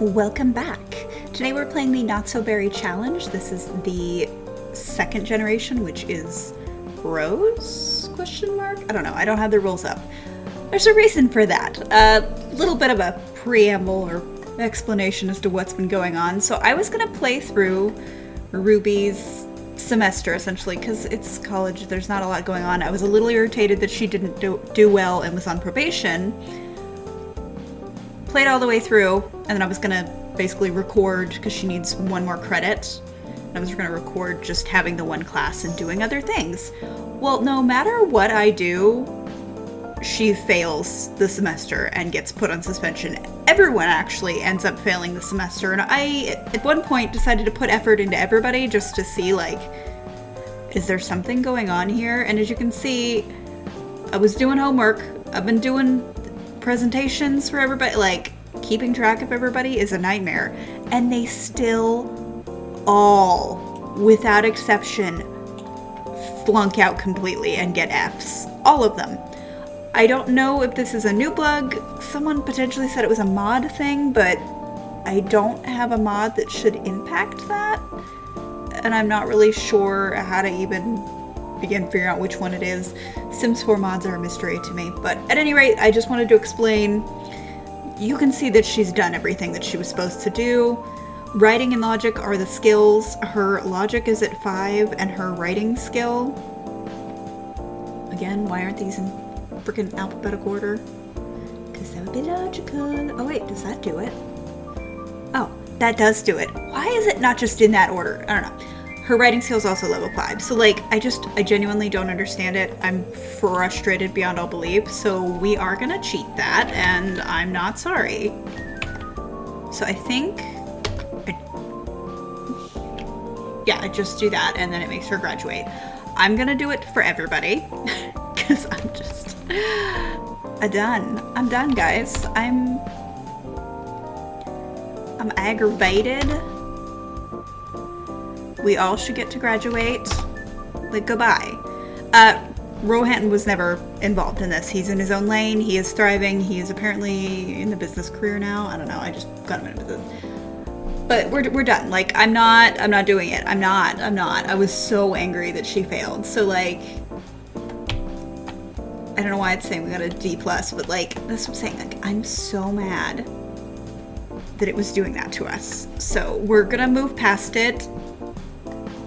welcome back. Today we're playing the Not So Berry Challenge. This is the second generation, which is Rose? Question mark? I don't know. I don't have the rules up. There's a reason for that. A little bit of a preamble or explanation as to what's been going on. So I was gonna play through Ruby's semester essentially because it's college. There's not a lot going on. I was a little irritated that she didn't do, do well and was on probation played all the way through, and then I was gonna basically record because she needs one more credit. I was gonna record just having the one class and doing other things. Well, no matter what I do, she fails the semester and gets put on suspension. Everyone actually ends up failing the semester, and I, at one point, decided to put effort into everybody just to see, like, is there something going on here? And as you can see, I was doing homework. I've been doing presentations for everybody, like keeping track of everybody is a nightmare. And they still all, without exception, flunk out completely and get Fs. All of them. I don't know if this is a new bug. Someone potentially said it was a mod thing, but I don't have a mod that should impact that. And I'm not really sure how to even begin figuring out which one it is. Sims 4 mods are a mystery to me. But at any rate, I just wanted to explain. You can see that she's done everything that she was supposed to do. Writing and logic are the skills. Her logic is at 5, and her writing skill... Again, why aren't these in freaking alphabetical order? Because that would be logical. Oh wait, does that do it? Oh, that does do it. Why is it not just in that order? I don't know her writing skill is also level 5. So, like, I just, I genuinely don't understand it. I'm frustrated beyond all belief. So, we are gonna cheat that, and I'm not sorry. So, I think. I, yeah, I just do that, and then it makes her graduate. I'm gonna do it for everybody. Because I'm just. I'm done. I'm done, guys. I'm. I'm aggravated we all should get to graduate. Like, goodbye. Uh, Rohan was never involved in this. He's in his own lane. He is thriving. He is apparently in the business career now. I don't know. I just got him into business. But we're, we're done. Like, I'm not, I'm not doing it. I'm not, I'm not. I was so angry that she failed. So, like, I don't know why it's saying we got a D plus, but like, that's what I'm saying. Like, I'm so mad that it was doing that to us. So we're gonna move past it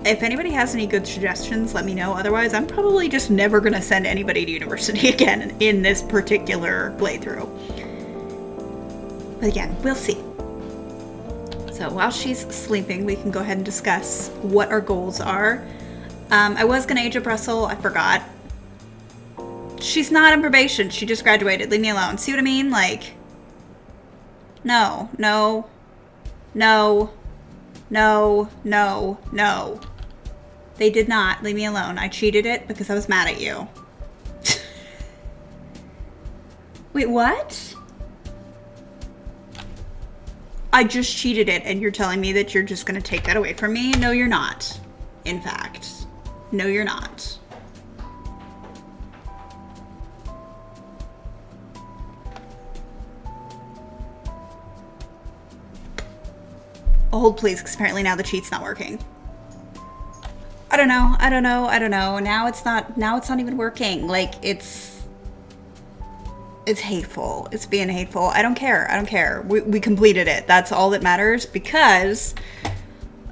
if anybody has any good suggestions, let me know. Otherwise, I'm probably just never going to send anybody to university again in this particular playthrough. But again, we'll see. So while she's sleeping, we can go ahead and discuss what our goals are. Um, I was going to age up Russell. I forgot. She's not in probation. She just graduated. Leave me alone. See what I mean? Like, no, no, no, no, no, no. They did not. Leave me alone. I cheated it because I was mad at you. Wait, what? I just cheated it and you're telling me that you're just to take that away from me? No, you're not. In fact. No, you're not. hold please, because apparently now the cheat's not working. I don't know. I don't know. I don't know. Now it's not. Now it's not even working. Like it's. It's hateful. It's being hateful. I don't care. I don't care. We, we completed it. That's all that matters because.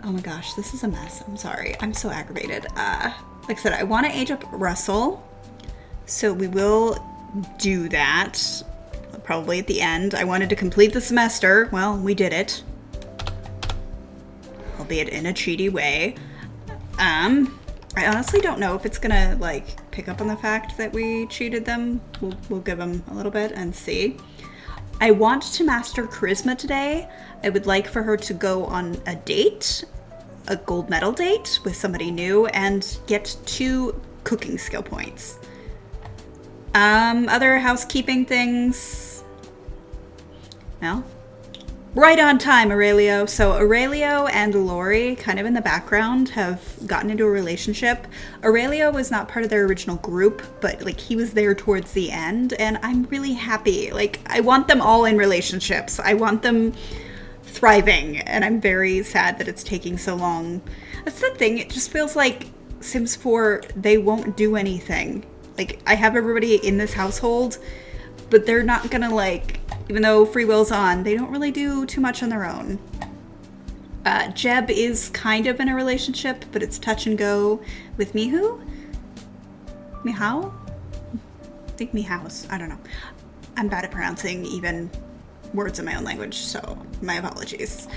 Oh my gosh, this is a mess. I'm sorry. I'm so aggravated. Uh, like I said, I want to age up Russell, so we will do that. Probably at the end. I wanted to complete the semester. Well, we did it. Albeit in a cheaty way. Um, I honestly don't know if it's gonna like pick up on the fact that we cheated them. We'll, we'll give them a little bit and see. I want to master charisma today. I would like for her to go on a date, a gold medal date with somebody new, and get two cooking skill points. Um, other housekeeping things. Well, Right on time, Aurelio. So Aurelio and Lori, kind of in the background, have gotten into a relationship. Aurelio was not part of their original group, but like he was there towards the end, and I'm really happy. Like I want them all in relationships. I want them thriving, and I'm very sad that it's taking so long. That's the thing, it just feels like Sims 4, they won't do anything. Like, I have everybody in this household, but they're not gonna, like, even though free will's on, they don't really do too much on their own. Uh, Jeb is kind of in a relationship, but it's touch and go with Mihu. Mihao? I think Mihaus. I don't know. I'm bad at pronouncing even words in my own language, so my apologies.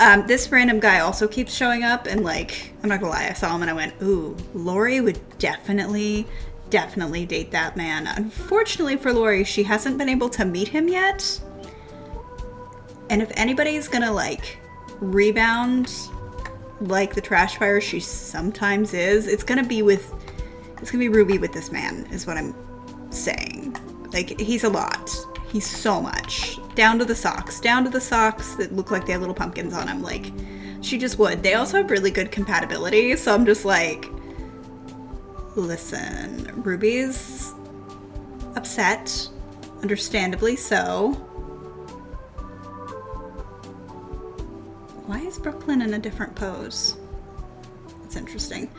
Um, this random guy also keeps showing up, and like, I'm not gonna lie, I saw him and I went, ooh, Lori would definitely, definitely date that man. Unfortunately for Lori, she hasn't been able to meet him yet. And if anybody's gonna like rebound like the trash fire she sometimes is, it's gonna be with, it's gonna be Ruby with this man, is what I'm saying. Like, he's a lot. He's so much. Down to the socks. Down to the socks that look like they have little pumpkins on them. Like, she just would. They also have really good compatibility, so I'm just like, listen, Ruby's upset, understandably so. Why is Brooklyn in a different pose? That's interesting.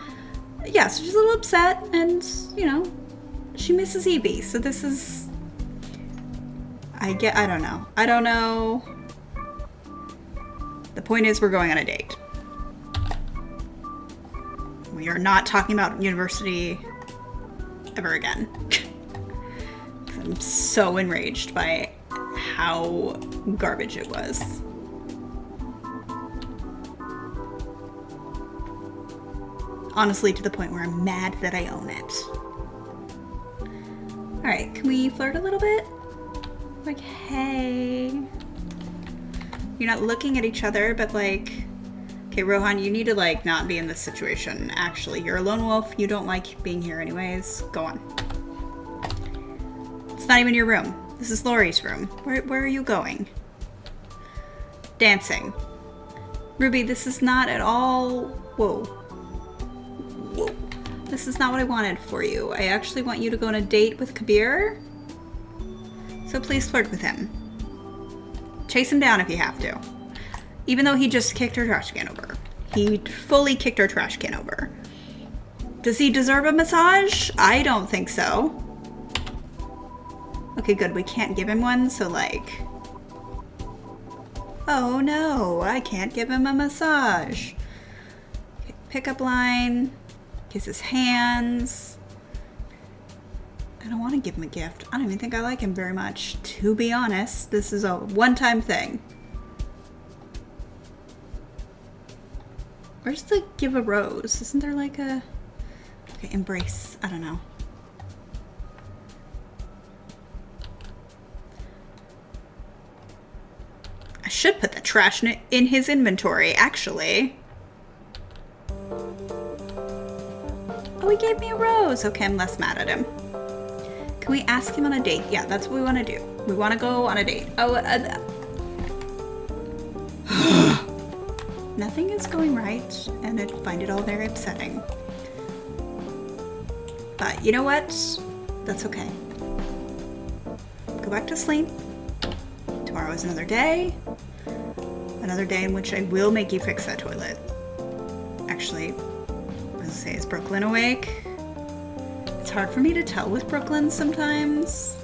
Yeah, so she's a little upset, and, you know, she misses Evie, so this is I get, I don't know. I don't know. The point is we're going on a date. We are not talking about university ever again. I'm so enraged by how garbage it was. Honestly, to the point where I'm mad that I own it. Alright, can we flirt a little bit? Like, hey. You're not looking at each other, but like, okay, Rohan, you need to like not be in this situation. Actually, you're a lone wolf. You don't like being here anyways. Go on. It's not even your room. This is Lori's room. Where, where are you going? Dancing. Ruby, this is not at all... Whoa. Whoa. This is not what I wanted for you. I actually want you to go on a date with Kabir. So please flirt with him. Chase him down if you have to. Even though he just kicked her trash can over. He fully kicked our trash can over. Does he deserve a massage? I don't think so. Okay, good. We can't give him one, so like... Oh no, I can't give him a massage. Okay, pickup line. Kiss his hands. I don't want to give him a gift. I don't even think I like him very much. To be honest, this is a one-time thing. Where's the give a rose? Isn't there like a... Okay, embrace. I don't know. I should put the trash in his inventory, actually. Oh, he gave me a rose. Okay, I'm less mad at him. Can we ask him on a date? Yeah, that's what we want to do. We want to go on a date. Oh, uh, nothing is going right, and I find it all very upsetting. But you know what? That's okay. Go back to sleep. Tomorrow is another day. Another day in which I will make you fix that toilet. Actually, let's say, is Brooklyn awake? It's hard for me to tell with Brooklyn sometimes.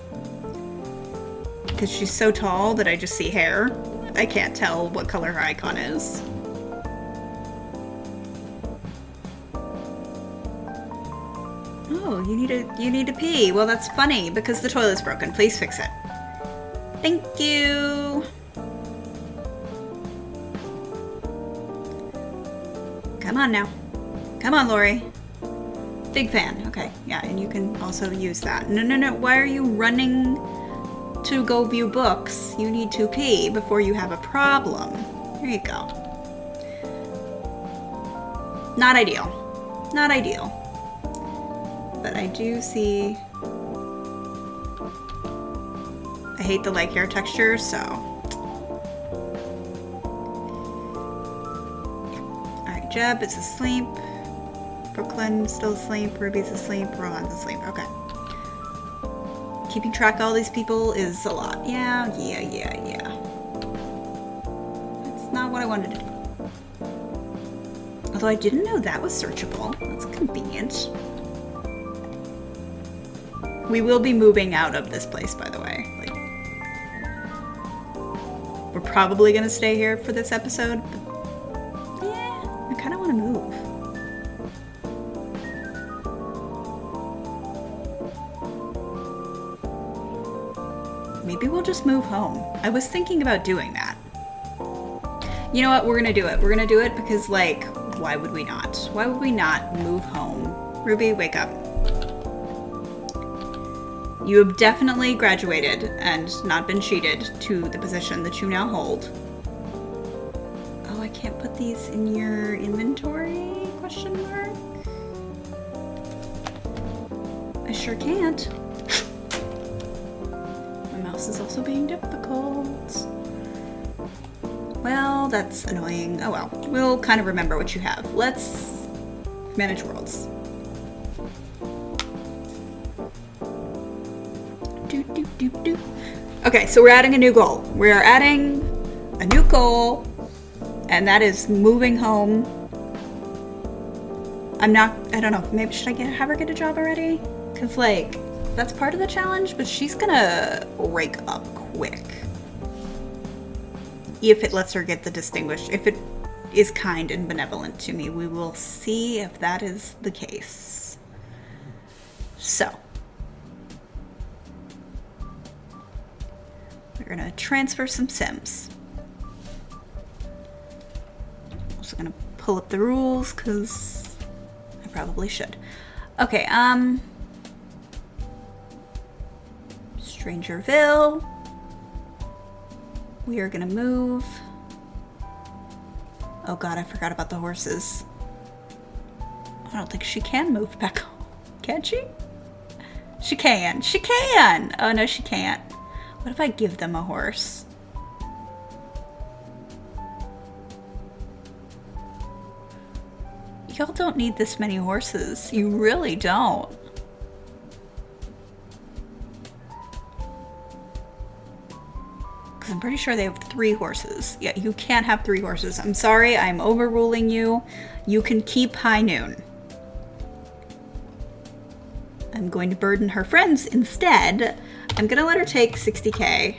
Because she's so tall that I just see hair. I can't tell what color her icon is. You need to you need to pee. Well, that's funny because the toilet's broken. Please fix it. Thank you. Come on now. Come on, Lori. Big fan. Okay, yeah, and you can also use that. No, no, no. Why are you running to go view books? You need to pee before you have a problem. There you go. Not ideal. Not ideal. I do see... I hate the like hair texture, so... Alright, Jeb is asleep. Brooklyn still asleep, Ruby's asleep, Rohan's asleep. Okay. Keeping track of all these people is a lot. Yeah, yeah, yeah, yeah. That's not what I wanted to do. Although I didn't know that was searchable. That's convenient. We will be moving out of this place, by the way. Like, we're probably gonna stay here for this episode. But yeah, I kind of want to move. Maybe we'll just move home. I was thinking about doing that. You know what? We're gonna do it. We're gonna do it because, like, why would we not? Why would we not move home? Ruby, wake up. You have definitely graduated and not been cheated to the position that you now hold. Oh, I can't put these in your inventory? Question mark. I sure can't. My mouse is also being difficult. Well, that's annoying. Oh well. We'll kind of remember what you have. Let's manage worlds. Okay, so we're adding a new goal. We're adding a new goal, and that is moving home. I'm not, I don't know, maybe should I get have her get a job already? Because, like, that's part of the challenge, but she's gonna rake up quick. If it lets her get the distinguished, if it is kind and benevolent to me, we will see if that is the case. So, we're gonna transfer some Sims. I'm also gonna pull up the rules because I probably should. Okay, um, Strangerville. We are gonna move. Oh god, I forgot about the horses. I don't think she can move back home. Can she? She can. She can! Oh no, she can't. What if I give them a horse? Y'all don't need this many horses. You really don't. Because I'm pretty sure they have three horses. Yeah, you can't have three horses. I'm sorry, I'm overruling you. You can keep High Noon. I'm going to burden her friends instead. I'm gonna let her take 60k.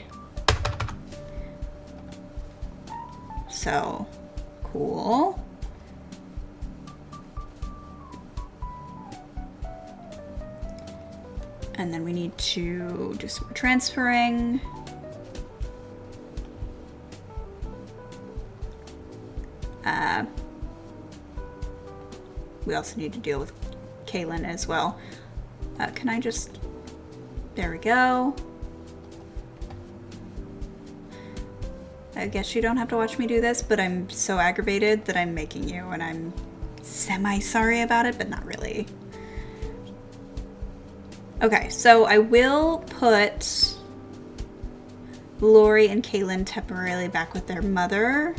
So, cool. And then we need to do some transferring. Uh, we also need to deal with Kaylin as well. Uh, can I just... There we go. I guess you don't have to watch me do this, but I'm so aggravated that I'm making you, and I'm semi-sorry about it, but not really. Okay, so I will put Lori and Kaylin temporarily back with their mother.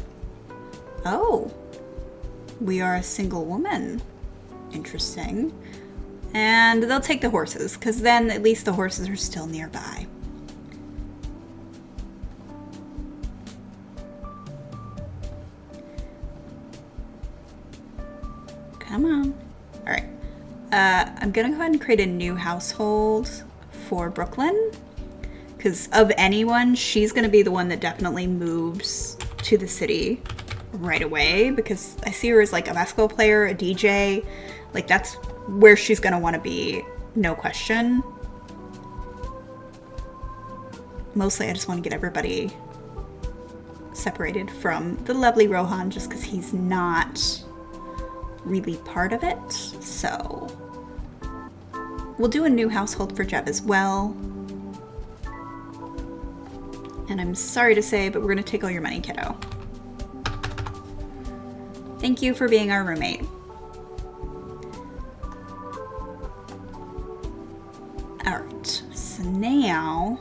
Oh, we are a single woman. Interesting. And they'll take the horses, because then at least the horses are still nearby. Come on. All right. Uh, I'm gonna go ahead and create a new household for Brooklyn. Because of anyone, she's gonna be the one that definitely moves to the city right away. Because I see her as like a basketball player, a DJ. Like that's where she's gonna want to be, no question. Mostly, I just want to get everybody separated from the lovely Rohan just because he's not really part of it. So, we'll do a new household for Jeb as well. And I'm sorry to say, but we're going to take all your money, kiddo. Thank you for being our roommate. Now...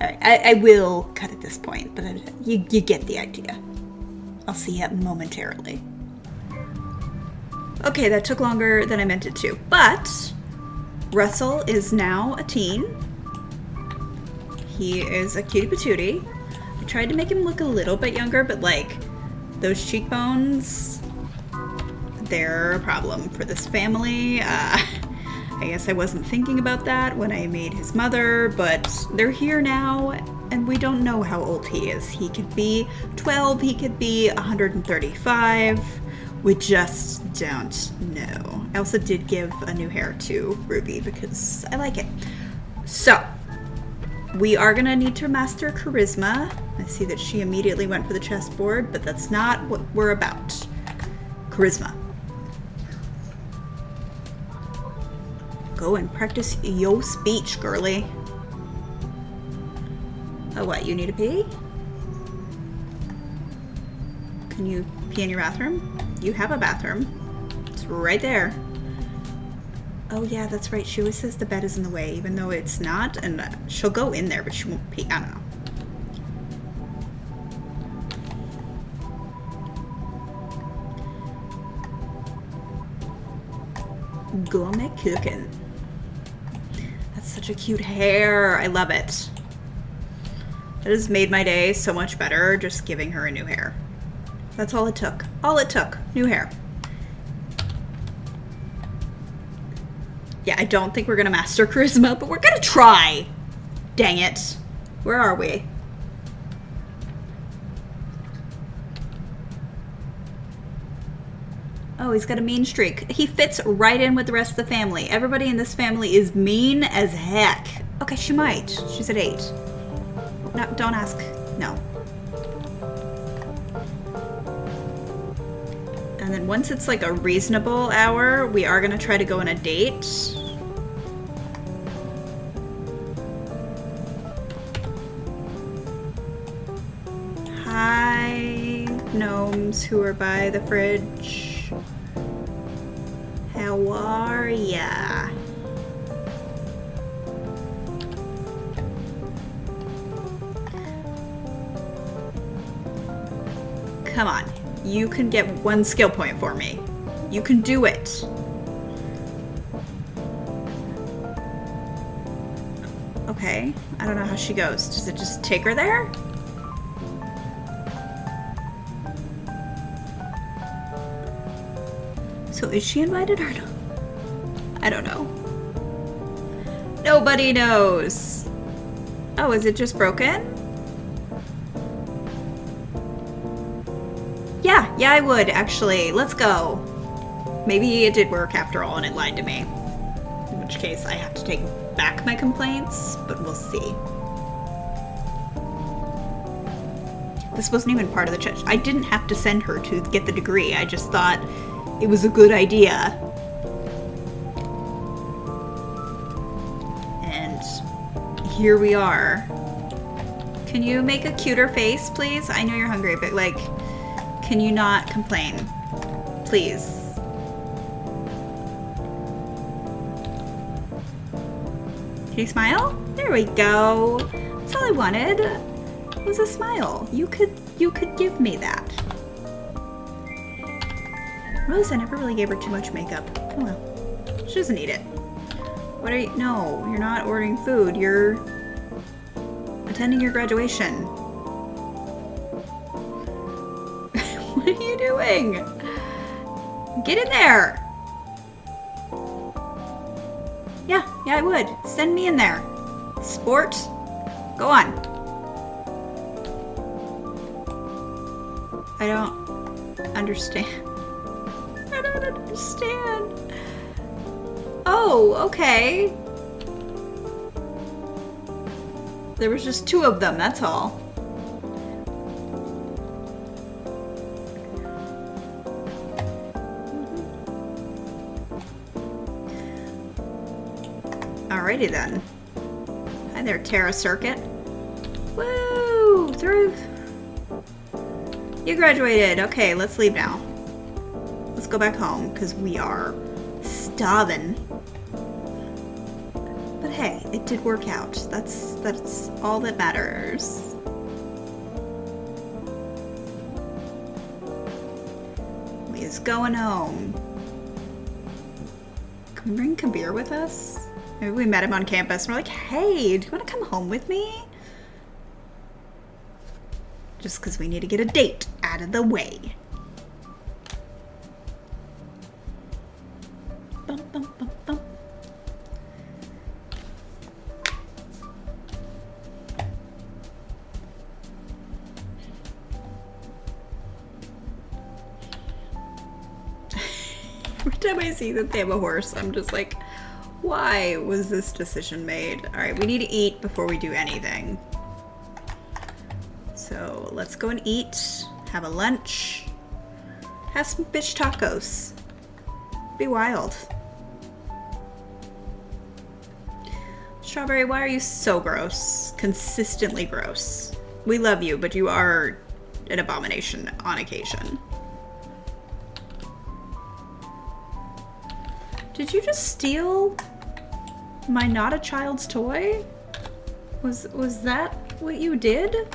Alright, I, I will cut at this point, but I, you, you get the idea. I'll see you momentarily. Okay, that took longer than I meant it to, but Russell is now a teen. He is a cutie patootie. I tried to make him look a little bit younger, but like those cheekbones, they're a problem for this family. Uh, I guess I wasn't thinking about that when I made his mother, but they're here now, and we don't know how old he is. He could be 12, he could be 135. We just don't know. I also did give a new hair to Ruby because I like it. So, we are gonna need to master charisma. I see that she immediately went for the chessboard, but that's not what we're about. Charisma. Go and practice your speech, girly. Oh, what? You need a pee? Can you pee in your bathroom? You have a bathroom. It's right there. Oh yeah, that's right. She always says the bed is in the way, even though it's not. And she'll go in there, but she won't pee. I don't know. Gourmet cooking. Such a cute hair. I love it. It has made my day so much better just giving her a new hair. That's all it took. All it took. New hair. Yeah, I don't think we're gonna master charisma, but we're gonna try. Dang it. Where are we? Oh, he's got a mean streak. He fits right in with the rest of the family. Everybody in this family is mean as heck. Okay, she might. She's at eight. No, don't ask. No. And then once it's like a reasonable hour, we are gonna try to go on a date. Hi, gnomes who are by the fridge. How are ya? Come on. You can get one skill point for me. You can do it. Okay. I don't know how she goes. Does it just take her there? So is she invited or no? I don't know. Nobody knows. Oh, is it just broken? Yeah, yeah, I would actually. Let's go. Maybe it did work after all and it lied to me. In which case, I have to take back my complaints, but we'll see. This wasn't even part of the church. I didn't have to send her to get the degree. I just thought it was a good idea. And here we are. Can you make a cuter face, please? I know you're hungry, but like, can you not complain? Please. Can you smile? There we go. That's all I wanted. Was a smile. You could you could give me that. Rose, I never really gave her too much makeup. Oh well. She doesn't need it. What are you no, you're not ordering food. You're attending your graduation. what are you doing? Get in there! Yeah, yeah, I would. Send me in there. Sport, go on. I don't understand. Understand. Oh, okay. There was just two of them, that's all. Mm-hmm. Alrighty then. Hi there, Terra Circuit. Woo! Through. You graduated. Okay, let's leave now. Go back home because we are starving. But hey, it did work out. That's that's all that matters. We is going home. Can we bring Kabir with us? Maybe we met him on campus and we're like, hey, do you want to come home with me? Just because we need to get a date out of the way. See that they have a horse, I'm just like, why was this decision made? All right, we need to eat before we do anything. So let's go and eat, have a lunch, have some bitch tacos. Be wild. Strawberry, why are you so gross? Consistently gross. We love you, but you are an abomination on occasion. Did you just steal my not a child's toy? Was was that what you did?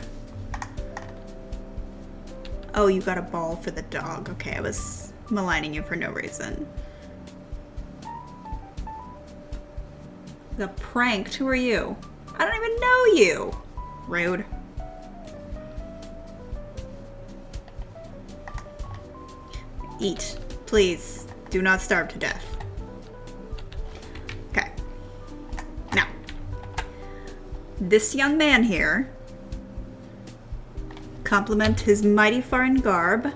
Oh, you got a ball for the dog. Okay, I was maligning you for no reason. The pranked? Who are you? I don't even know you. Rude. Eat. Please. Do not starve to death. This young man here compliment his mighty foreign garb.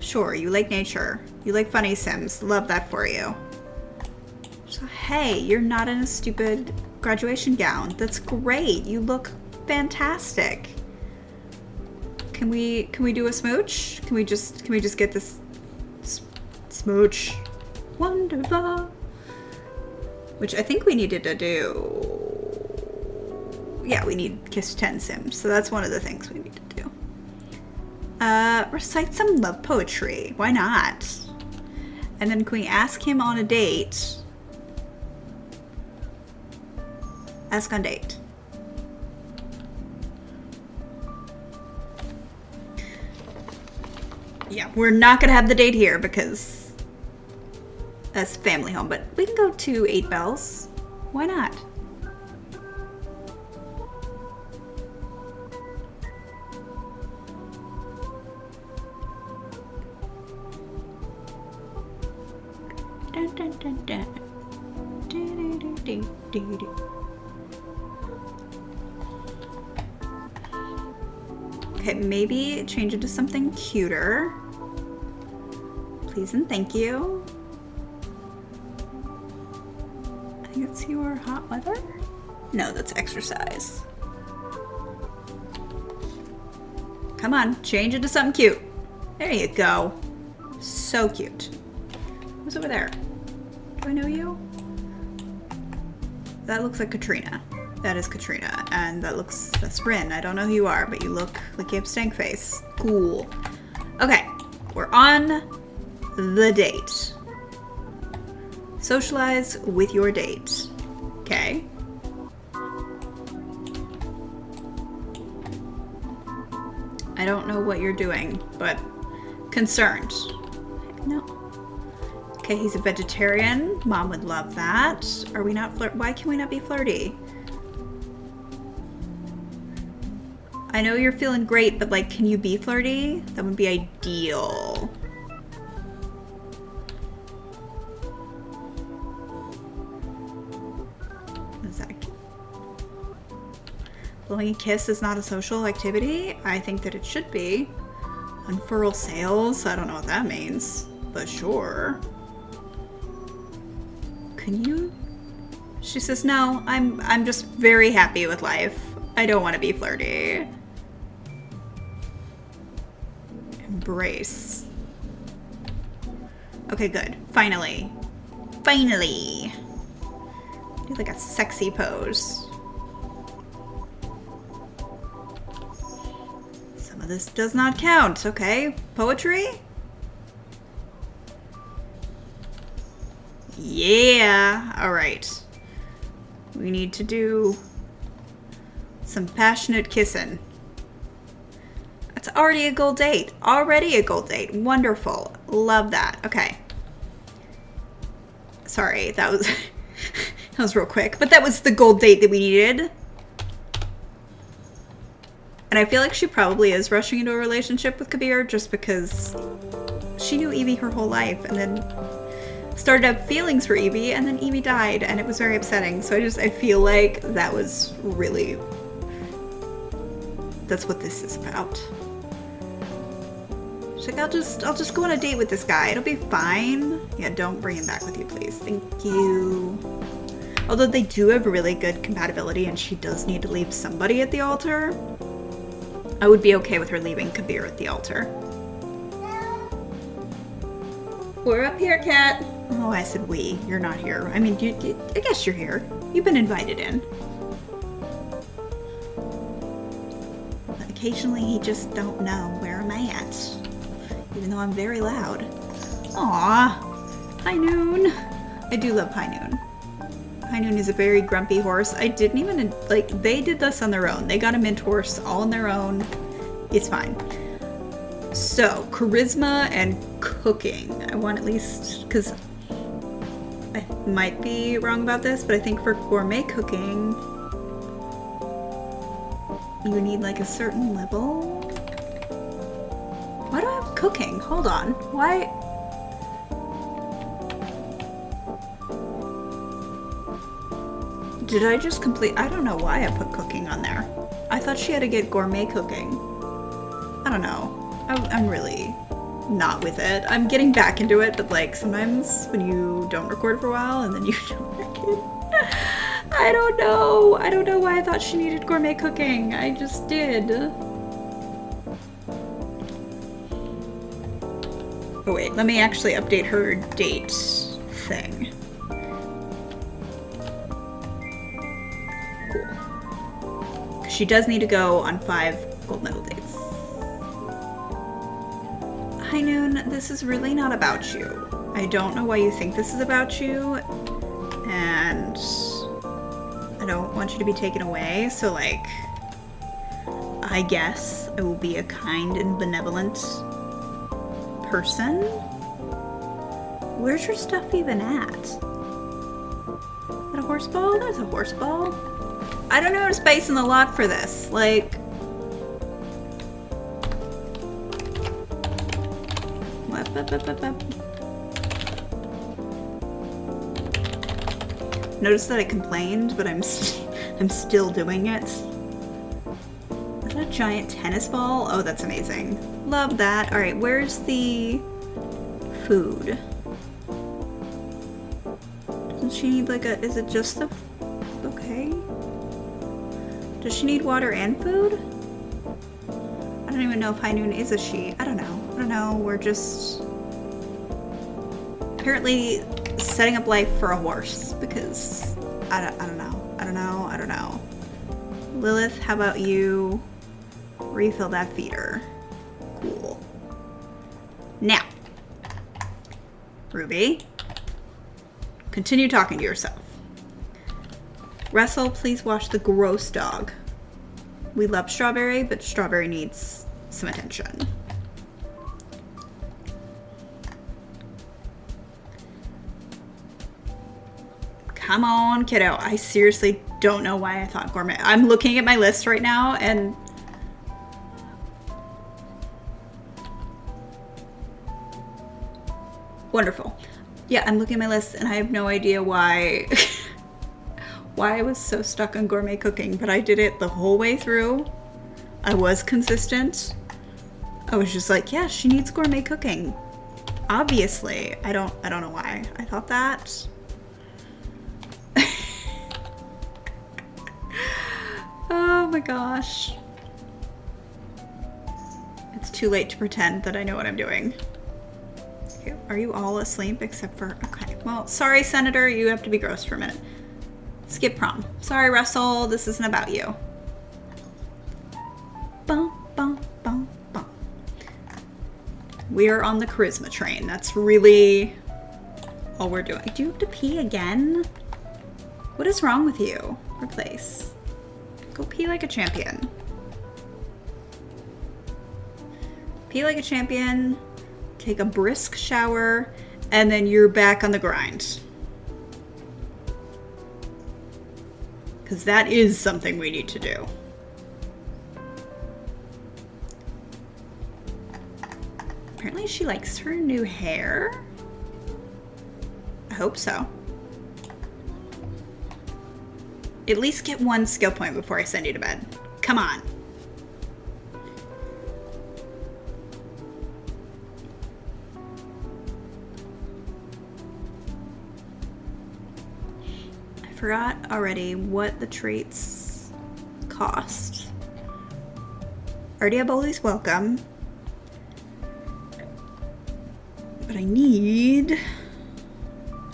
Sure, you like nature. You like funny sims. Love that for you. So, hey, you're not in a stupid graduation gown. That's great. You look fantastic. Can we can we do a smooch? Can we just can we just get this smooch? Wonderful. Which I think we needed to do. Yeah, we need kiss 10 sims. So that's one of the things we need to do. Uh, recite some love poetry. Why not? And then can we ask him on a date? Ask on date. Yeah, we're not gonna have the date here because that's family home, but we can go to Eight Bells. Why not? To something cuter. Please and thank you. I think it's your hot weather? No, that's exercise. Come on, change it to something cute. There you go. So cute. Who's over there? Do I know you? That looks like Katrina. That is Katrina. And that looks, that's Bryn. I don't know who you are, but you look like you have stank face. Cool. Okay, we're on the date. Socialize with your date. Okay. I don't know what you're doing, but concerned. No. Okay, he's a vegetarian. Mom would love that. Are we not flirt? Why can we not be flirty? I know you're feeling great, but like, can you be flirty? That would be ideal. Blowing a kiss is not a social activity? I think that it should be. Unfurl sails? I don't know what that means, but sure. Can you? She says, no, I'm, I'm just very happy with life. I don't want to be flirty. Embrace. Okay, good. Finally. Finally. Do like a sexy pose. Some of this does not count, okay? Poetry? Yeah. All right. We need to do some passionate kissing. Already a gold date. Already a gold date. Wonderful. Love that. Okay. Sorry, that was that was real quick, but that was the gold date that we needed. And I feel like she probably is rushing into a relationship with Kabir just because she knew Evie her whole life and then started have feelings for Evie and then Evie died and it was very upsetting. So I just I feel like that was really that's what this is about. She's like, I'll just I'll just go on a date with this guy. It'll be fine. Yeah, don't bring him back with you, please. Thank you. Although they do have really good compatibility and she does need to leave somebody at the altar, I would be okay with her leaving Kabir at the altar. We're up here, Cat. Oh, I said we. You're not here. I mean, you, you, I guess you're here. You've been invited in. But occasionally, he just don't know where I'm at. Even though I'm very loud. Aw, High Noon. I do love High Noon. High Noon is a very grumpy horse. I didn't even, like, they did this on their own. They got a mint horse all on their own. It's fine. So, charisma and cooking. I want at least, because I might be wrong about this, but I think for gourmet cooking, you need like a certain level. Cooking? Hold on. Why? Did I just complete? I don't know why I put cooking on there. I thought she had to get gourmet cooking. I don't know. I'm, I'm really not with it. I'm getting back into it, but like sometimes when you don't record for a while and then you don't record, I don't know. I don't know why I thought she needed gourmet cooking. I just did. Oh wait, let me actually update her date thing. Cool. She does need to go on five gold medal dates. High Noon, this is really not about you. I don't know why you think this is about you, and I don't want you to be taken away, so like, I guess I will be a kind and benevolent person. Where's your stuff even at? Is that a horse ball? There's a horse ball. I don't know space in the lot for this. Like, Notice that I complained, but I'm st I'm still doing it. Is that a giant tennis ball? Oh, that's amazing. Love that. All right, where's the food? Doesn't she need like a, is it just the, okay. Does she need water and food? I don't even know if High Noon is a she. I don't know. I don't know. We're just apparently setting up life for a horse because I don't, I don't know. I don't know. I don't know. Lilith, how about you refill that feeder? Ruby, continue talking to yourself. Russell, please wash the gross dog. We love Strawberry, but Strawberry needs some attention. Come on, kiddo. I seriously don't know why I thought gourmet. I'm looking at my list right now and Wonderful. Yeah, I'm looking at my list and I have no idea why why I was so stuck on gourmet cooking, but I did it the whole way through. I was consistent. I was just like, yeah, she needs gourmet cooking. Obviously. I don't I don't know why I thought that. Oh my gosh. It's too late to pretend that I know what I'm doing. Are you all asleep except for... Okay, well, sorry, Senator. You have to be gross for a minute. Skip prom. Sorry, Russell. This isn't about you. Bum, bum, bum, bum. We are on the charisma train. That's really all we're doing. Do you have to pee again? What is wrong with you? Replace. Go pee like a champion. Pee like a champion, take a brisk shower, and then you're back on the grind. Because that is something we need to do. Apparently she likes her new hair. I hope so. At least get one skill point before I send you to bed. Come on. Forgot already what the traits cost. Ardiaboli's welcome. But I need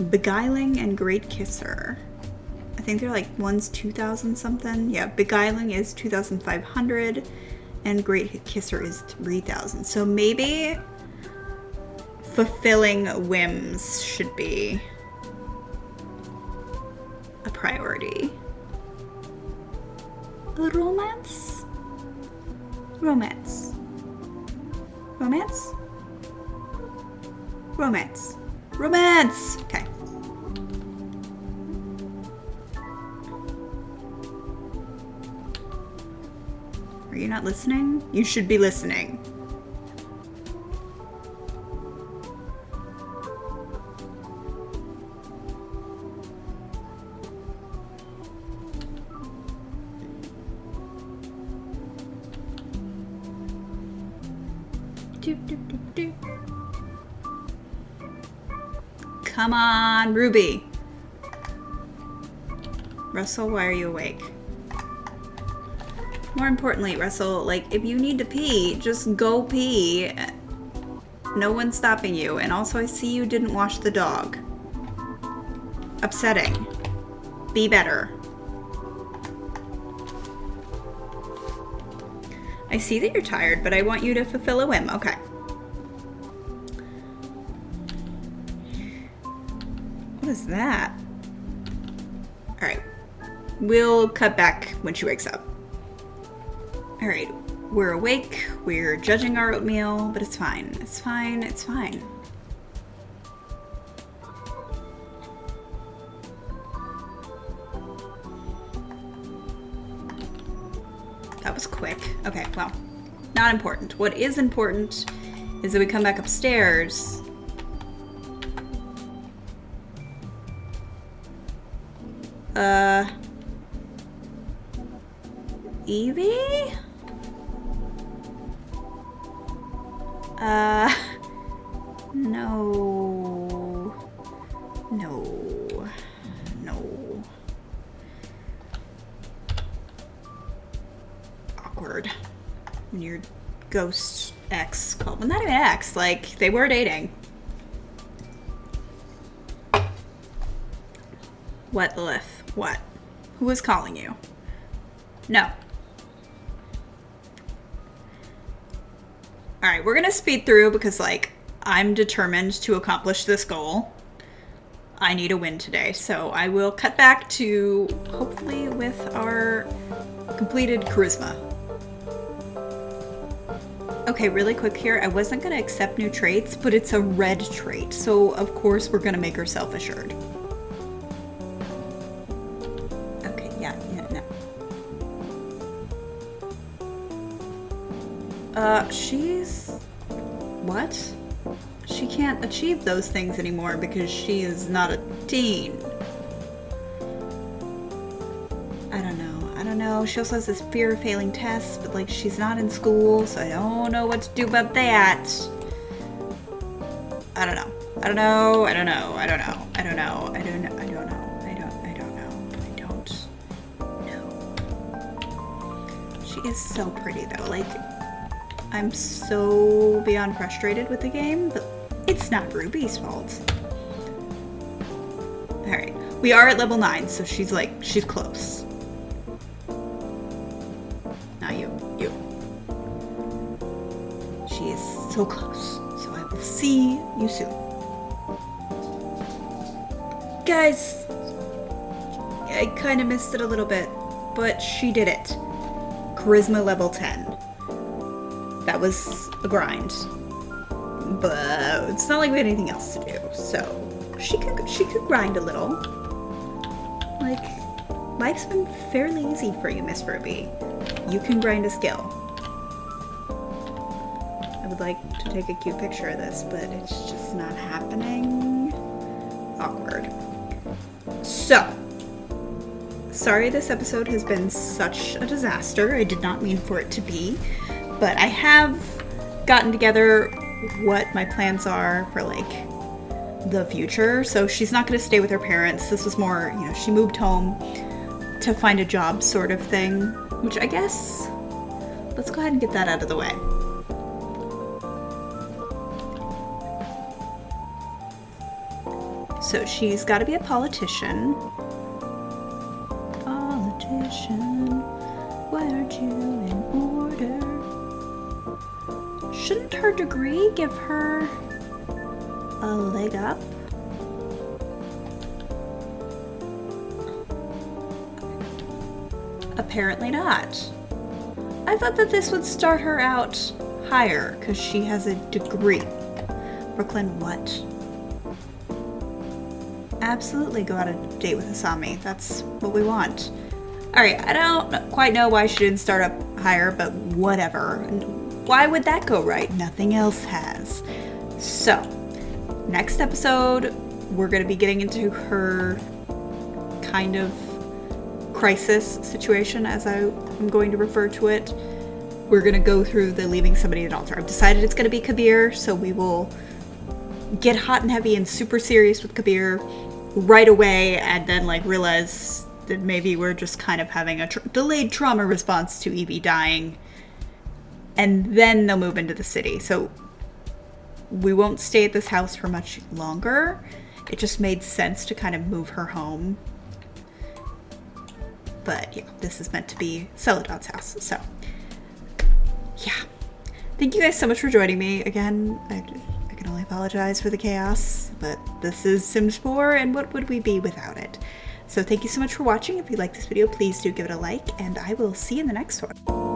Beguiling and Great Kisser. I think they're like one's 2,000 something. Yeah, Beguiling is 2,500 and Great Kisser is 3,000. So maybe fulfilling whims should be Romance? Romance. Romance? Romance. Romance! Okay. Are you not listening? You should be listening. Come on, Ruby. Russell, why are you awake? More importantly, Russell, like, if you need to pee, just go pee. No one's stopping you. And also, I see you didn't wash the dog. Upsetting. Be better. I see that you're tired, but I want you to fulfill a whim. Okay. That? Alright. We'll cut back when she wakes up. Alright. We're awake. We're judging our oatmeal, but it's fine. It's fine. It's fine. That was quick. Okay, well, not important. What is important is that we come back upstairs. Uh. Evie? Uh. No. No. No. Awkward. When your ghost ex called. Well, not even ex. Like, they were dating. What, Lilith? What? Who is calling you? No. Alright, we're gonna speed through because, like, I'm determined to accomplish this goal. I need a win today, so I will cut back to hopefully with our completed charisma. Okay, really quick here. I wasn't gonna accept new traits, but it's a red trait, so of course we're gonna make her self-assured. Okay, those things anymore because she is not a teen. I don't know. I don't know. She also has this fear of failing tests, but like she's not in school, so I don't know what to do about that. I don't know. I don't know. I don't know. I don't know. I don't know. I don't know. I don't know. I don't. I don't know. I don't know. She is so pretty though. Like I'm so beyond frustrated with the game, but it's not Ruby's fault. Alright. We are at level 9, so she's like, she's close. Not you. You. She is so close. So I will see you soon. Guys! I kind of missed it a little bit, but she did it. Charisma level 10 that was a grind. But it's not like we had anything else to do, so she could she could grind a little. Like life's been fairly easy for you, Miss Ruby. You can grind a skill. I would like to take a cute picture of this, but it's just not happening. Awkward. So, sorry this episode has been such a disaster. I did not mean for it to be, but I have gotten together what my plans are for like the future. So she's not going to stay with her parents. This was more, you know, she moved home to find a job sort of thing, which I guess let's go ahead and get that out of the way. So she's got to be a politician. Politician, degree give her a leg up? Apparently not. I thought that this would start her out higher because she has a degree. Brooklyn, what? Absolutely go on a date with Asami. That's what we want. Alright, I don't quite know why she didn't start up higher, but whatever. Why would that go right? Nothing else has. So, next episode, we're going to be getting into her kind of crisis situation, as I am going to refer to it. We're going to go through the leaving somebody at altar. I've decided it's going to be Kabir, so we will get hot and heavy and super serious with Kabir right away and then like realize that maybe we're just kind of having a delayed trauma response to Evie dying and then they'll move into the city. So we won't stay at this house for much longer. It just made sense to kind of move her home. But yeah, this is meant to be Celadon's house. So yeah. Thank you guys so much for joining me. Again, I, I can only apologize for the chaos, but this is Sims 4 and what would we be without it? So thank you so much for watching. If you like this video, please do give it a like and I will see you in the next one.